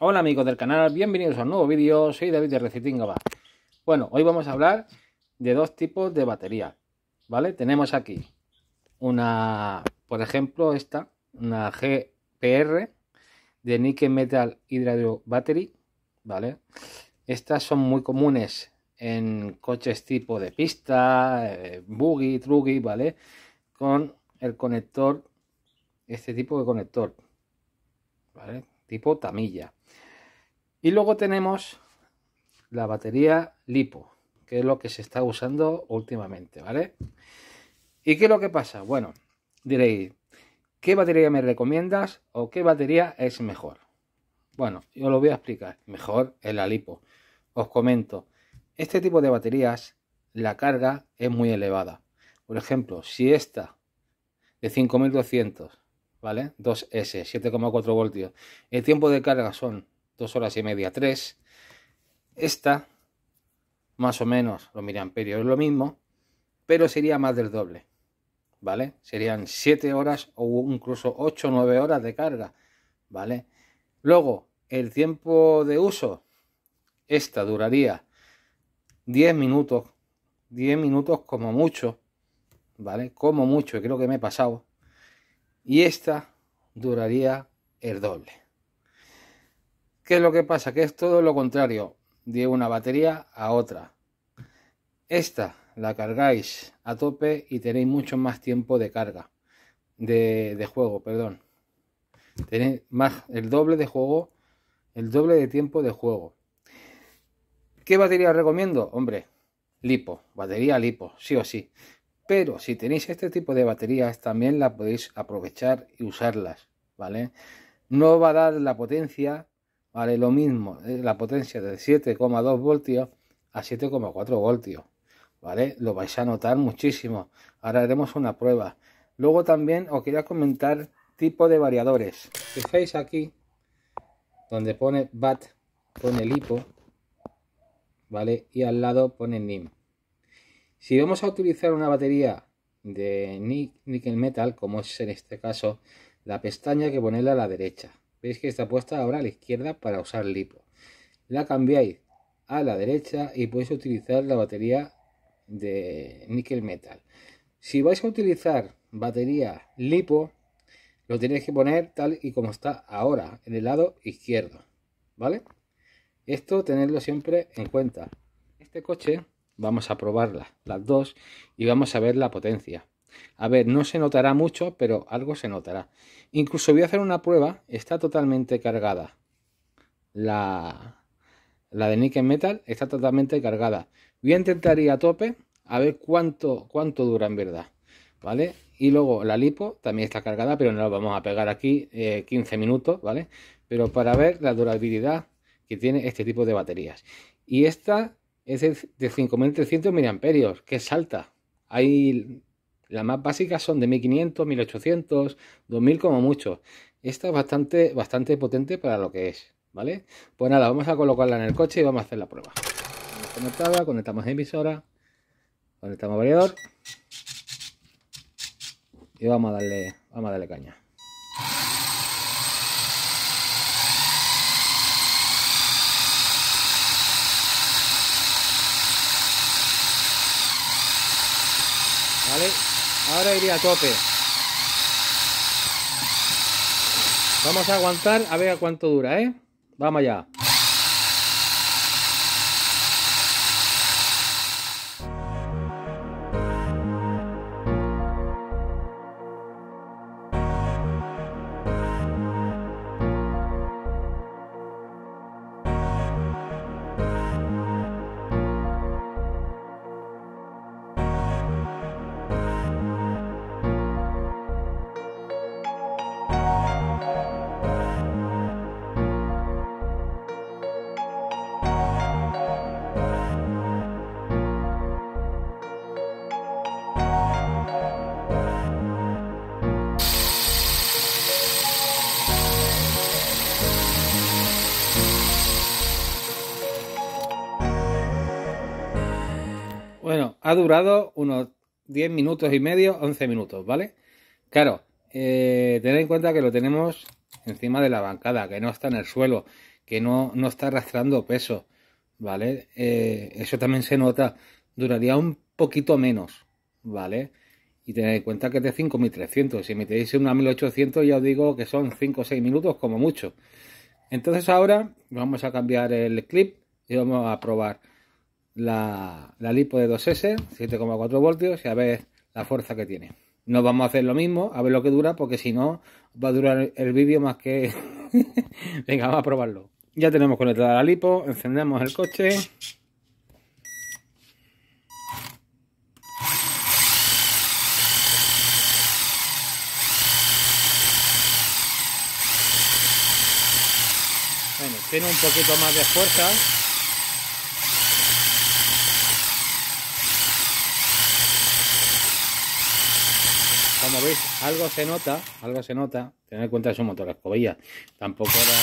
Hola amigos del canal, bienvenidos a un nuevo vídeo, soy David de Recitingaba. Bueno, hoy vamos a hablar de dos tipos de batería, ¿vale? Tenemos aquí una, por ejemplo, esta, una GPR de Nickel Metal Hydro Battery, ¿vale? Estas son muy comunes en coches tipo de pista, eh, buggy, truggy, ¿vale? Con el conector, este tipo de conector, ¿vale? Tipo tamilla. Y luego tenemos la batería lipo, que es lo que se está usando últimamente, ¿vale? ¿Y qué es lo que pasa? Bueno, diréis, ¿qué batería me recomiendas o qué batería es mejor? Bueno, yo lo voy a explicar. Mejor es la lipo. Os comento, este tipo de baterías, la carga es muy elevada. Por ejemplo, si esta de 5200, ¿vale? 2S, 7,4 voltios, el tiempo de carga son 2 horas y media, 3. Esta, más o menos, los miliamperios es lo mismo, pero sería más del doble, ¿vale? Serían 7 horas o incluso 8 o 9 horas de carga, ¿vale? Luego, el tiempo de uso, esta duraría 10 minutos, 10 minutos como mucho, ¿vale? Como mucho, creo que me he pasado. Y esta duraría el doble. ¿Qué es lo que pasa? Que es todo lo contrario de una batería a otra. Esta la cargáis a tope y tenéis mucho más tiempo de carga, de, juego, perdón. Tenéis más, el doble de juego, el doble de tiempo de juego. ¿Qué batería recomiendo? Hombre, lipo, batería lipo, sí o sí. Pero si tenéis este tipo de baterías, también la podéis aprovechar y usarlas, ¿vale? No va a dar la potencia vale lo mismo eh, la potencia de 7,2 voltios a 7,4 voltios vale lo vais a notar muchísimo ahora haremos una prueba luego también os quería comentar tipo de variadores fijáis aquí donde pone bat pone lipo vale y al lado pone nim. Si vamos a utilizar una batería de nickel metal como es en este caso la pestaña que ponerla a la derecha. Veis que está puesta ahora a la izquierda para usar lipo la cambiáis a la derecha y podéis utilizar la batería de níquel metal. Si vais a utilizar batería lipo lo tenéis que poner tal y como está ahora en el lado izquierdo vale esto tenerlo siempre en cuenta este coche vamos a probarla las dos y vamos a ver la potencia a ver, no se notará mucho, pero algo se notará. Incluso voy a hacer una prueba. Está totalmente cargada. La, la de Nickel Metal está totalmente cargada. Voy a intentar ir a tope a ver cuánto, cuánto dura en verdad. ¿Vale? Y luego la lipo también está cargada, pero no la vamos a pegar aquí 15 eh, minutos, ¿vale? Pero para ver la durabilidad que tiene este tipo de baterías. Y esta es de 5300 mAh, que es alta. Hay las más básicas son de 1500, 1800, 2000 como mucho. Esta es bastante, bastante potente para lo que es, ¿vale? Pues nada, vamos a colocarla en el coche y vamos a hacer la prueba. Conectada, conectamos emisora, conectamos variador y vamos a darle, vamos a darle caña. ¿Vale? Ahora iría a tope. Vamos a aguantar a ver a cuánto dura, ¿eh? Vamos allá. Ha durado unos 10 minutos y medio, 11 minutos, ¿vale? Claro, eh, tened en cuenta que lo tenemos encima de la bancada, que no está en el suelo, que no, no está arrastrando peso, ¿vale? Eh, eso también se nota. Duraría un poquito menos, ¿vale? Y tened en cuenta que es de 5300. Si metéis una 1800, ya os digo que son 5 o 6 minutos como mucho. Entonces ahora vamos a cambiar el clip y vamos a probar la, la lipo de 2S, 7,4 voltios y a ver la fuerza que tiene. No vamos a hacer lo mismo, a ver lo que dura, porque si no va a durar el vídeo más que... Venga, vamos a probarlo. Ya tenemos conectada la lipo, encendemos el coche. Bueno, tiene un poquito más de fuerza. Como veis, algo se nota, algo se nota. Tened en cuenta que es un motor escobilla. Tampoco era...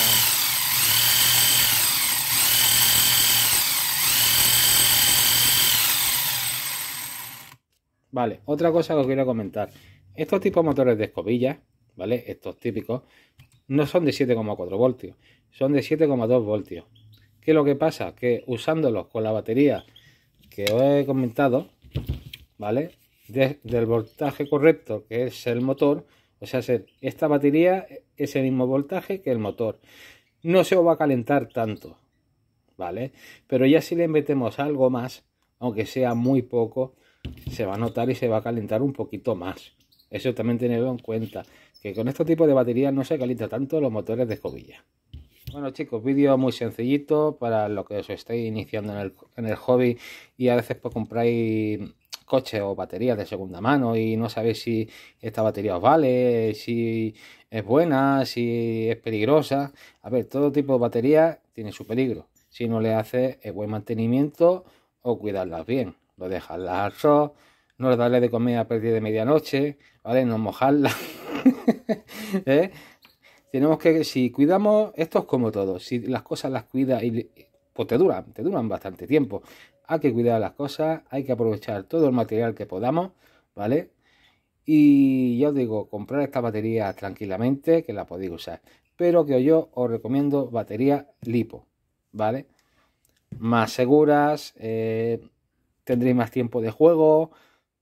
Vale, otra cosa que os quiero comentar. Estos tipos de motores de escobilla, ¿vale? Estos típicos, no son de 7,4 voltios, son de 7,2 voltios. ¿Qué es lo que pasa? Que usándolos con la batería que os he comentado, ¿vale? Del voltaje correcto que es el motor, o sea, esta batería es el mismo voltaje que el motor. No se va a calentar tanto, ¿vale? Pero ya si le metemos algo más, aunque sea muy poco, se va a notar y se va a calentar un poquito más. Eso también tenedlo en cuenta, que con este tipo de baterías no se calienta tanto los motores de escobilla. Bueno chicos, vídeo muy sencillito para lo que os estáis iniciando en el, en el hobby y a veces pues compráis coches o baterías de segunda mano y no sabéis si esta batería os vale, si es buena, si es peligrosa. A ver, todo tipo de batería tiene su peligro. Si no le hace el buen mantenimiento o cuidarlas bien. Lo dejarlas al sol, no le darle de comer a partir de medianoche, ¿vale? No mojarla. ¿Eh? Tenemos que, si cuidamos, esto es como todo. Si las cosas las cuida y pues te duran, te duran bastante tiempo hay que cuidar las cosas, hay que aprovechar todo el material que podamos, ¿vale? Y ya os digo, comprar esta batería tranquilamente, que la podéis usar. Pero que yo os recomiendo batería lipo, ¿vale? Más seguras, eh, tendréis más tiempo de juego,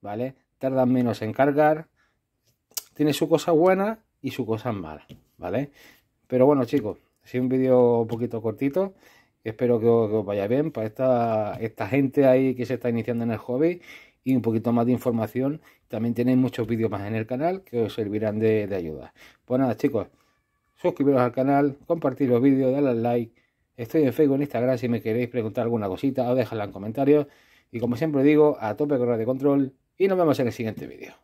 ¿vale? Tardan menos en cargar. Tiene su cosa buena y su cosa mala, ¿vale? Pero bueno, chicos, ha sido un vídeo un poquito cortito. Espero que os, vaya bien para esta, esta gente ahí que se está iniciando en el hobby y un poquito más de información. También tenéis muchos vídeos más en el canal que os servirán de, ayuda. Pues nada chicos, suscribiros al canal, compartir los vídeos, darle al like. Estoy en Facebook, en Instagram, si me queréis preguntar alguna cosita, os dejadla en comentarios. Y como siempre digo, a tope con de control y nos vemos en el siguiente vídeo.